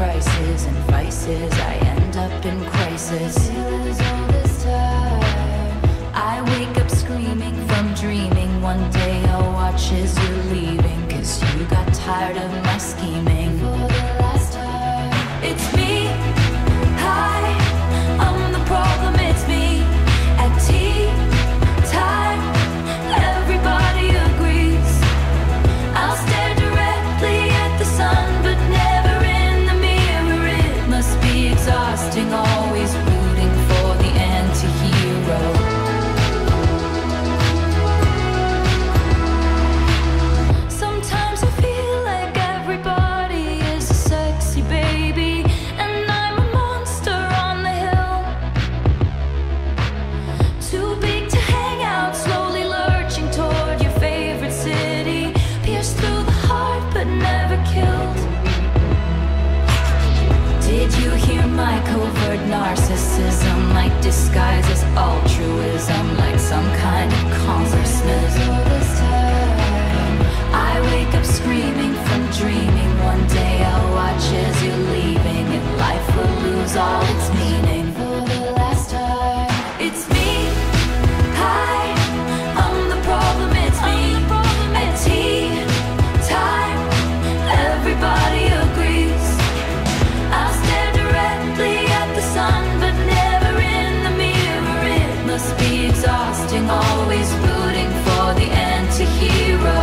prices and vices. I end up in crisis. I wake up screaming from dreaming. One day I'll watch as you're leaving. Cause you got tired of my scheming. narcissism like disguises, altruism like some kind of concept always rooting for the anti-hero.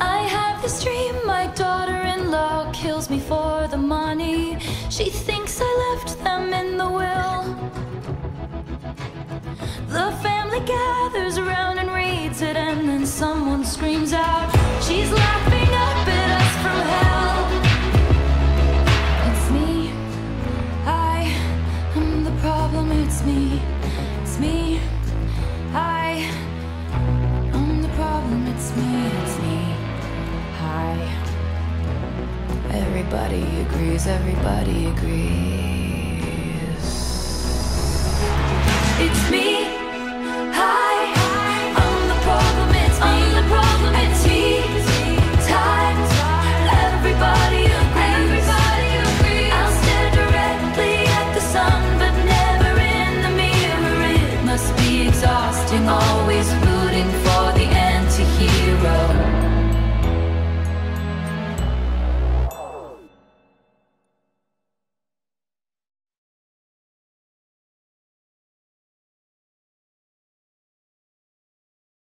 I have this dream my daughter-in-law kills me for the money. She thinks I left them in the will. The family gathers It's me, it's me, I I'm the problem, it's me, it's me, I Everybody agrees, everybody agrees.